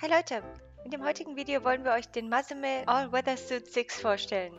Hi Leute, in dem heutigen Video wollen wir euch den Mazime All Weather Suit 6 vorstellen.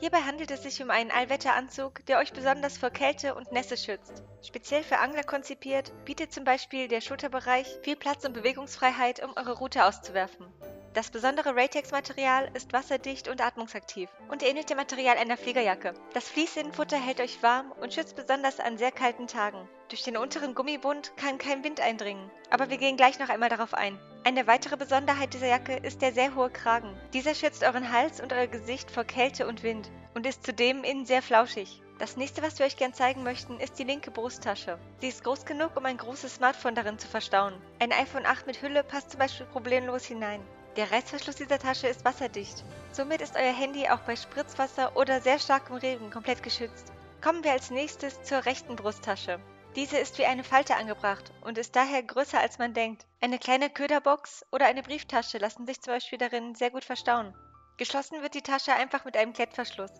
Hierbei handelt es sich um einen Allwetteranzug, der euch besonders vor Kälte und Nässe schützt. Speziell für Angler konzipiert, bietet zum Beispiel der Schulterbereich viel Platz und Bewegungsfreiheit, um eure Route auszuwerfen. Das besondere Ratex-Material ist wasserdicht und atmungsaktiv und ähnelt dem Material einer Fliegerjacke. Das Fließinnenfutter hält euch warm und schützt besonders an sehr kalten Tagen. Durch den unteren Gummibund kann kein Wind eindringen, aber wir gehen gleich noch einmal darauf ein. Eine weitere Besonderheit dieser Jacke ist der sehr hohe Kragen. Dieser schützt euren Hals und euer Gesicht vor Kälte und Wind und ist zudem innen sehr flauschig. Das nächste, was wir euch gern zeigen möchten, ist die linke Brusttasche. Sie ist groß genug, um ein großes Smartphone darin zu verstauen. Ein iPhone 8 mit Hülle passt zum Beispiel problemlos hinein. Der Reißverschluss dieser Tasche ist wasserdicht. Somit ist euer Handy auch bei Spritzwasser oder sehr starkem Regen komplett geschützt. Kommen wir als nächstes zur rechten Brusttasche. Diese ist wie eine Falte angebracht und ist daher größer als man denkt. Eine kleine Köderbox oder eine Brieftasche lassen sich zum Beispiel darin sehr gut verstauen. Geschlossen wird die Tasche einfach mit einem Klettverschluss.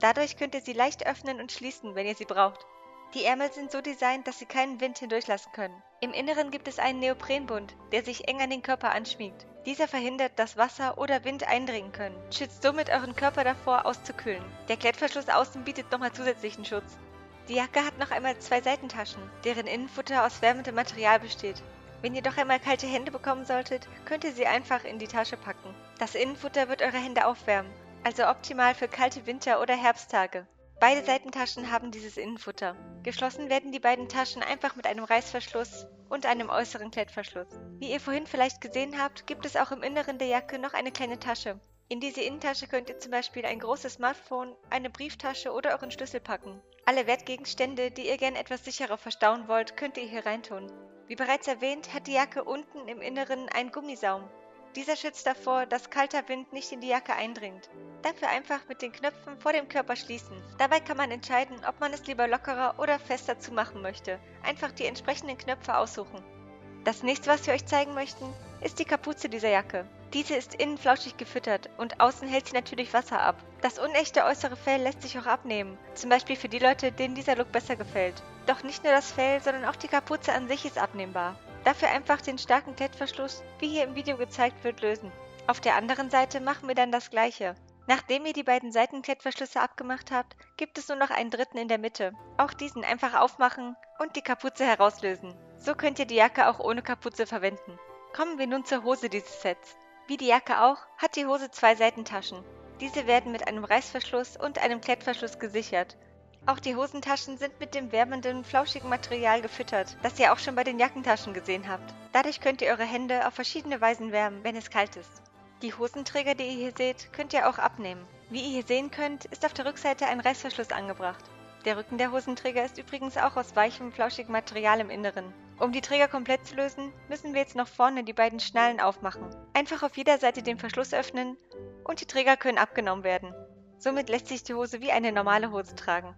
Dadurch könnt ihr sie leicht öffnen und schließen, wenn ihr sie braucht. Die Ärmel sind so designt, dass sie keinen Wind hindurchlassen können. Im Inneren gibt es einen Neoprenbund, der sich eng an den Körper anschmiegt. Dieser verhindert, dass Wasser oder Wind eindringen können, schützt somit euren Körper davor, auszukühlen. Der Klettverschluss außen bietet nochmal zusätzlichen Schutz. Die Jacke hat noch einmal zwei Seitentaschen, deren Innenfutter aus wärmendem Material besteht. Wenn ihr doch einmal kalte Hände bekommen solltet, könnt ihr sie einfach in die Tasche packen. Das Innenfutter wird eure Hände aufwärmen, also optimal für kalte Winter- oder Herbsttage. Beide Seitentaschen haben dieses Innenfutter. Geschlossen werden die beiden Taschen einfach mit einem Reißverschluss und einem äußeren Klettverschluss. Wie ihr vorhin vielleicht gesehen habt, gibt es auch im Inneren der Jacke noch eine kleine Tasche. In diese Innentasche könnt ihr zum Beispiel ein großes Smartphone, eine Brieftasche oder euren Schlüssel packen. Alle Wertgegenstände, die ihr gern etwas sicherer verstauen wollt, könnt ihr hier reintun. Wie bereits erwähnt, hat die Jacke unten im Inneren einen Gummisaum. Dieser schützt davor, dass kalter Wind nicht in die Jacke eindringt. Dafür einfach mit den Knöpfen vor dem Körper schließen. Dabei kann man entscheiden, ob man es lieber lockerer oder fester zumachen möchte. Einfach die entsprechenden Knöpfe aussuchen. Das nächste, was wir euch zeigen möchten, ist die Kapuze dieser Jacke. Diese ist innen flauschig gefüttert und außen hält sie natürlich Wasser ab. Das unechte äußere Fell lässt sich auch abnehmen, zum Beispiel für die Leute, denen dieser Look besser gefällt. Doch nicht nur das Fell, sondern auch die Kapuze an sich ist abnehmbar. Dafür einfach den starken Klettverschluss, wie hier im Video gezeigt wird, lösen. Auf der anderen Seite machen wir dann das gleiche. Nachdem ihr die beiden Seitenklettverschlüsse abgemacht habt, gibt es nur noch einen dritten in der Mitte. Auch diesen einfach aufmachen und die Kapuze herauslösen. So könnt ihr die Jacke auch ohne Kapuze verwenden. Kommen wir nun zur Hose dieses Sets. Wie die Jacke auch, hat die Hose zwei Seitentaschen. Diese werden mit einem Reißverschluss und einem Klettverschluss gesichert. Auch die Hosentaschen sind mit dem wärmenden, flauschigen Material gefüttert, das ihr auch schon bei den Jackentaschen gesehen habt. Dadurch könnt ihr eure Hände auf verschiedene Weisen wärmen, wenn es kalt ist. Die Hosenträger, die ihr hier seht, könnt ihr auch abnehmen. Wie ihr hier sehen könnt, ist auf der Rückseite ein Reißverschluss angebracht. Der Rücken der Hosenträger ist übrigens auch aus weichem, flauschigem Material im Inneren. Um die Träger komplett zu lösen, müssen wir jetzt noch vorne die beiden Schnallen aufmachen. Einfach auf jeder Seite den Verschluss öffnen und die Träger können abgenommen werden. Somit lässt sich die Hose wie eine normale Hose tragen.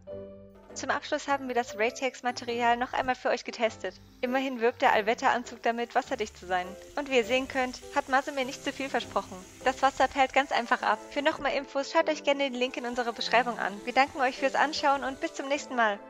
Zum Abschluss haben wir das Raytex-Material noch einmal für euch getestet. Immerhin wirbt der Allwetteranzug damit, wasserdicht zu sein. Und wie ihr sehen könnt, hat Masime nicht zu viel versprochen. Das Wasser perlt ganz einfach ab. Für noch mehr Infos schaut euch gerne den Link in unserer Beschreibung an. Wir danken euch fürs Anschauen und bis zum nächsten Mal.